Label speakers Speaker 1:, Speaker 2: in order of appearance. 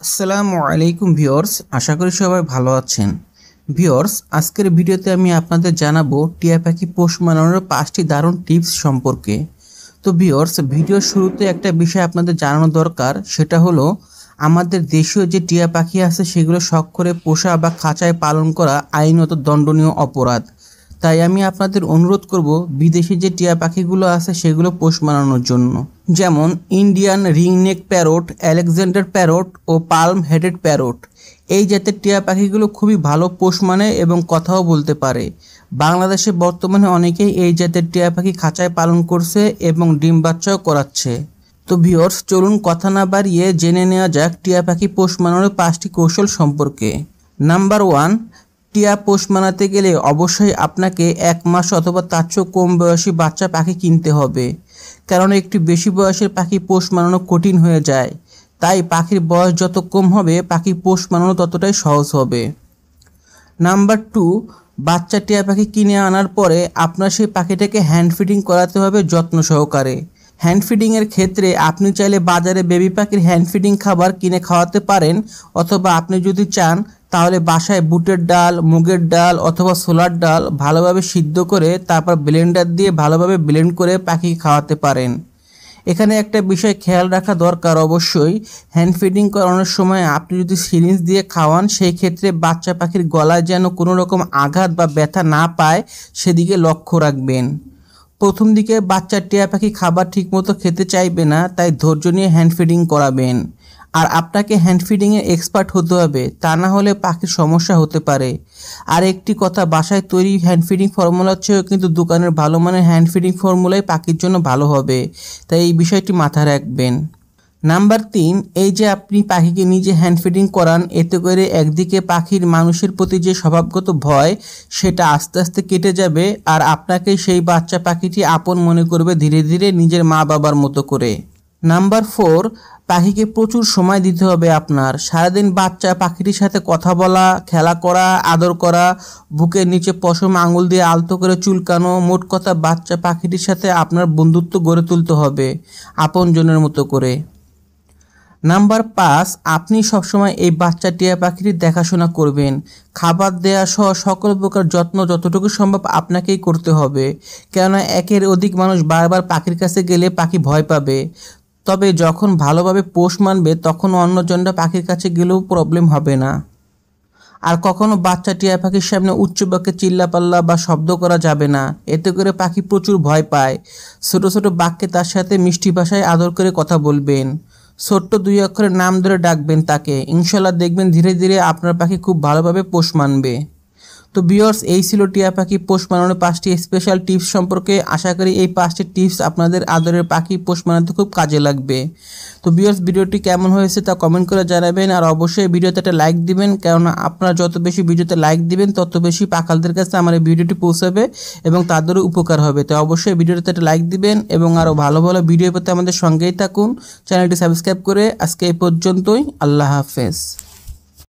Speaker 1: আসসালামু আলাইকুম ভিওর্স আশা করি সবাই ভালো আছেন। ভিওর্স আজকের ভিডিওতে আমি আপনাদের জানাব টিয়া পাখি পোষ মানানোর পাঁচটি দারুণ টিপস সম্পর্কে। তো ভিওর্স ভিডিওর শুরুতে একটা বিষয় আপনাদের জানানো দরকার, সেটা হলো আমাদের দেশীয় যে টিয়া পাখি আছে, সেগুলো শখ করে পোষা বা খাঁচায় পালন করা আইনত দণ্ডনীয় অপরাধ। তাই আমি আপনাদের অনুরোধ করব, বিদেশি যে টিয়া পাখিগুলো আছে সেগুলো পোষ মানানোর জন্য। যেমন Indian ringneck parrot, Alexander parrot ও পালম হেডেড প্যারোট। এই জাতের টিয়া পাখিগুলো খুবই ভালো পোষ মানে এবং কথাও বলতে পারে। বাংলাদেশে বর্তমানে অনেকেই এই জাতের টিয়া পাখি খাঁচায় পালন করছে এবং ডিম বাচ্চাও করাচ্ছে। তো ভিওর্স চলুন কথা না বাড়িয়ে জেনে নেওয়া যাক টিয়া পাখি পোষ মানানোর পাঁচটি কৌশল সম্পর্কে। নাম্বার ওয়ান টিয়া পোষ মানাতে গেলে অবশ্যই আপনাকে এক মাস অথবা তার চেয়েও কম বয়সী বাচ্চা পাখি কিনতে হবে। কারণ একটি বেশি বয়সের পাখি পোষ মানানো কঠিন হয়ে যায়। তাই পাখির বয়স যত কম হবে, পাখি পোষ মানানো ততটাই সহজ হবে। নাম্বার টু, বাচ্চা টিয়া পাখি কিনে আনার পরে আপনার সেই পাখিটাকে হ্যান্ড ফিডিং করাতে হবে যত্ন সহকারে। হ্যান্ড ফিডিংয়ের ক্ষেত্রে আপনি চাইলে বাজারে বেবি পাখির হ্যান্ড ফিডিং খাবার কিনে খাওয়াতে পারেন, অথবা আপনি যদি চান, তাহলে বাসায় বুটের ডাল, মুগের ডাল, অথবা সোলার ডাল ভালোভাবে সিদ্ধ করে তারপর ব্লেন্ডার দিয়ে ভালোভাবে ব্লেন্ড করে পাখি খাওয়াতে পারেন। এখানে একটা বিষয় খেয়াল রাখা দরকার অবশ্যই হ্যান্ড ফিডিং করানোর সময় আপনি যদি সিরিঞ্জ দিয়ে খাওয়ান, সেই ক্ষেত্রে বাচ্চা পাখির গলায় যেন কোনো রকম আঘাত বা ব্যথা না পায়, সেদিকে লক্ষ্য রাখবেন। প্রথম দিকে বাচ্চার টিয়া পাখি খাবার ঠিকমতো খেতে চাইবে না, তাই ধৈর্য নিয়ে হ্যান্ড ফিডিং করাবেন। আর আপনাকে হ্যান্ড ফিডিংয়ে এক্সপার্ট হতে হবে, তা না হলে পাখির সমস্যা হতে পারে। আর একটি কথা, বাসায় তৈরি হ্যান্ড ফিডিং ফর্মুলার চেয়েও কিন্তু দোকানের ভালো মানের হ্যান্ড ফিডিং ফর্মুলাই পাখির জন্য ভালো হবে, তাই এই বিষয়টি মাথায় রাখবেন। নাম্বার তিন, এই যে আপনি পাখিকে নিজে হ্যান্ড ফিডিং করান, এতে করে একদিকে পাখির মানুষের প্রতি যে স্বভাবগত ভয়, সেটা আস্তে আস্তে কেটে যাবে আর আপনাকে সেই বাচ্চা পাখিটি আপন মনে করবে ধীরে ধীরে নিজের মা বাবার মতো করে। নাম্বার ফোর, পাখিকে প্রচুর সময় দিতে হবে আপনার। সারাদিন বাচ্চা পাখিটির সাথে কথা বলা, খেলা করা, আদর করা, বুকের নিচে পশম আঙুল দিয়ে আলতো করে চুলকানো, মোট কথা বাচ্চা পাখিটির সাথে আপনার বন্ধুত্ব গড়ে তুলতে হবে, আপনজনের মতো করে। নাম্বার পাঁচ, আপনি সবসময় এই বাচ্চা টিয়া পাখিটির দেখাশোনা করবেন। খাবার দেয়া সহ সকল প্রকার যত্ন যতটুকু সম্ভব আপনাকেই করতে হবে। কেননা একের অধিক মানুষ বারবার পাখির কাছে গেলে পাখি ভয় পাবে। তবে যখন ভালোভাবে পোষ মানবে, তখন অন্যজনরা পাখির কাছে গেলেও প্রবলেম হবে না। আর কখনো বাচ্চা টিয়া পাখির সামনে উচ্চ বাক্যে চিল্লাপাল্লা বা শব্দ করা যাবে না। এতে করে পাখি প্রচুর ভয় পায়। ছোট ছোট বাক্যে তার সাথে মিষ্টি ভাষায় আদর করে কথা বলবেন। ছোট্ট দুই অক্ষরের নাম ধরে ডাকবেন তাকে। ইনশাল্লাহ দেখবেন ধীরে ধীরে আপনার পাখি খুব ভালোভাবে পোষ মানবে। তো বিয়র্স এই ছিল টিয়া পাখি পোষ মানানোর পাঁচটি স্পেশাল টিপস সম্পর্কে আশা করি এই পাঁচটি টিপস আপনাদের আদরের পাখি পোষ মানাতে খুব কাজে লাগবে। তো বিয়র্স ভিডিওটি কেমন হয়েছে তা কমেন্ট করে জানাবেন আর অবশ্যই ভিডিওতে একটা লাইক দিবেন কেননা আপনারা যত বেশি ভিডিওতে লাইক দিবেন, তত বেশি পাখালদের কাছে আমার এই ভিডিওটি পৌঁছাবে এবং তাদেরও উপকার হবে। তো অবশ্যই ভিডিওতে একটা লাইক দিবেন এবং আরও ভালো ভালো ভিডিও পেতে আমাদের সঙ্গেই থাকুন। চ্যানেলটি সাবস্ক্রাইব করে আজকে এই পর্যন্তই। আল্লাহ হাফেজ।